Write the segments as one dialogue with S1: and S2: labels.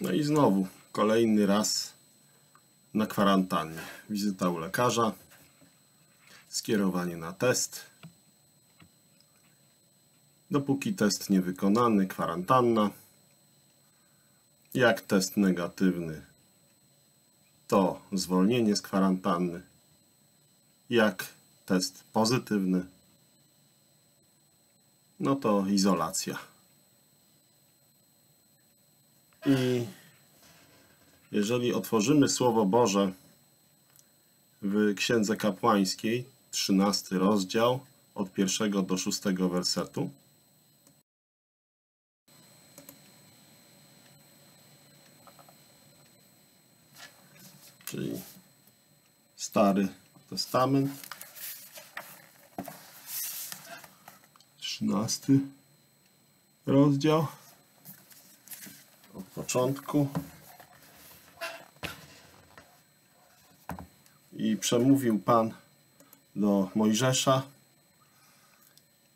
S1: No i znowu kolejny raz na kwarantannie. Wizyta u lekarza, skierowanie na test. Dopóki test niewykonany, kwarantanna. Jak test negatywny, to zwolnienie z kwarantanny. Jak test pozytywny, no to izolacja. I jeżeli otworzymy Słowo Boże w Księdze Kapłańskiej, 13 rozdział, od pierwszego do szóstego wersetu. Czyli Stary Testament. 13 rozdział początku. I przemówił Pan do Mojżesza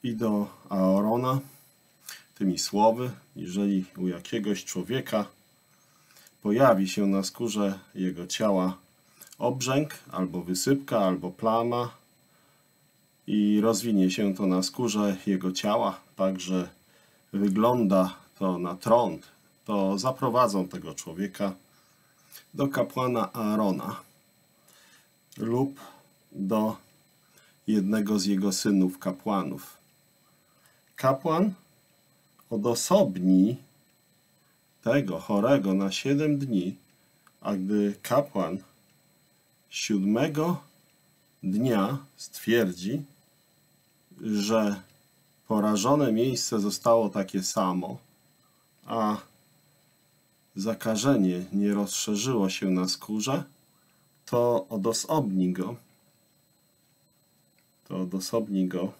S1: i do Aarona tymi słowy, jeżeli u jakiegoś człowieka pojawi się na skórze jego ciała obrzęk, albo wysypka, albo plama i rozwinie się to na skórze jego ciała, tak że wygląda to na trąd, to zaprowadzą tego człowieka do kapłana Aarona lub do jednego z jego synów kapłanów. Kapłan odosobni tego chorego na siedem dni, a gdy kapłan siódmego dnia stwierdzi, że porażone miejsce zostało takie samo, a zakażenie nie rozszerzyło się na skórze, to odosobni go. To odosobni go.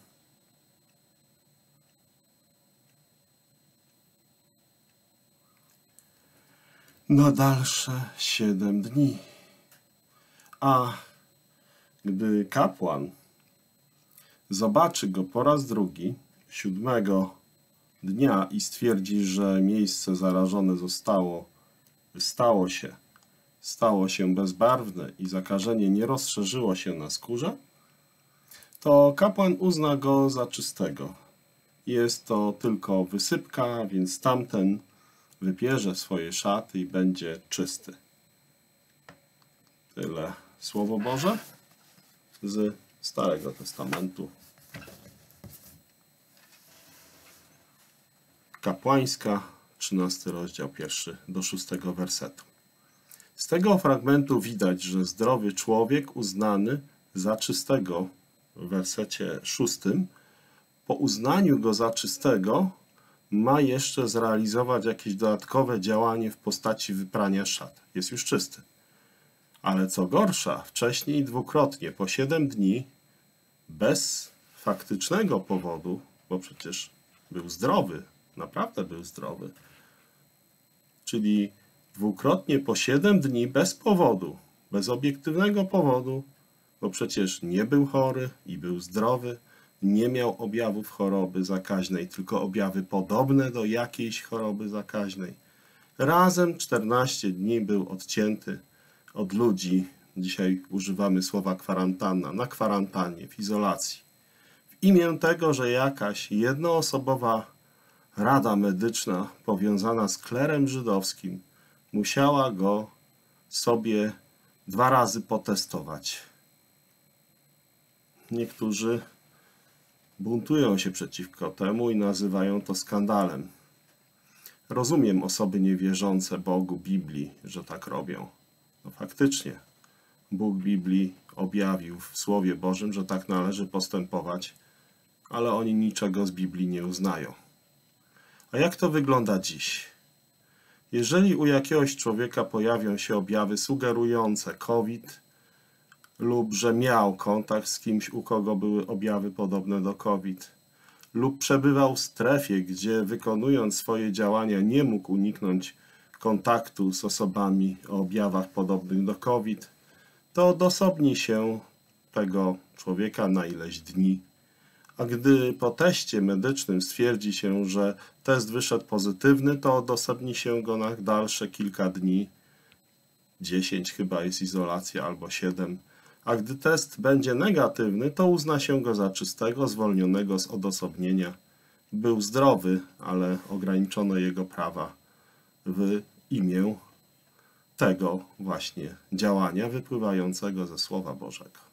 S1: Na dalsze siedem dni. A gdy kapłan zobaczy go po raz drugi, siódmego dnia i stwierdzi, że miejsce zarażone zostało, stało się, stało się bezbarwne i zakażenie nie rozszerzyło się na skórze, to kapłan uzna go za czystego. Jest to tylko wysypka, więc tamten wypierze swoje szaty i będzie czysty. Tyle Słowo Boże z Starego Testamentu. Kapłańska, 13 rozdział, pierwszy do 6 wersetu. Z tego fragmentu widać, że zdrowy człowiek uznany za czystego w wersecie 6, po uznaniu go za czystego ma jeszcze zrealizować jakieś dodatkowe działanie w postaci wyprania szat. Jest już czysty. Ale co gorsza, wcześniej dwukrotnie, po 7 dni, bez faktycznego powodu, bo przecież był zdrowy, naprawdę był zdrowy, czyli dwukrotnie po 7 dni bez powodu, bez obiektywnego powodu, bo przecież nie był chory i był zdrowy, nie miał objawów choroby zakaźnej, tylko objawy podobne do jakiejś choroby zakaźnej. Razem 14 dni był odcięty od ludzi. Dzisiaj używamy słowa kwarantanna, na kwarantannie, w izolacji. W imię tego, że jakaś jednoosobowa rada medyczna powiązana z klerem żydowskim musiała go sobie dwa razy potestować. Niektórzy buntują się przeciwko temu i nazywają to skandalem. Rozumiem osoby niewierzące Bogu Biblii, że tak robią. No faktycznie, Bóg Biblii objawił w Słowie Bożym, że tak należy postępować, ale oni niczego z Biblii nie uznają. A jak to wygląda dziś? Jeżeli u jakiegoś człowieka pojawią się objawy sugerujące COVID lub że miał kontakt z kimś, u kogo były objawy podobne do COVID, lub przebywał w strefie, gdzie wykonując swoje działania nie mógł uniknąć kontaktu z osobami o objawach podobnych do COVID, to odosobni się tego człowieka na ileś dni, a gdy po teście medycznym stwierdzi się, że test wyszedł pozytywny, to odosobni się go na dalsze kilka dni. 10 chyba jest izolacja albo 7. A gdy test będzie negatywny, to uzna się go za czystego, zwolnionego z odosobnienia. Był zdrowy, ale ograniczono jego prawa w imię tego właśnie działania wypływającego ze Słowa Bożego.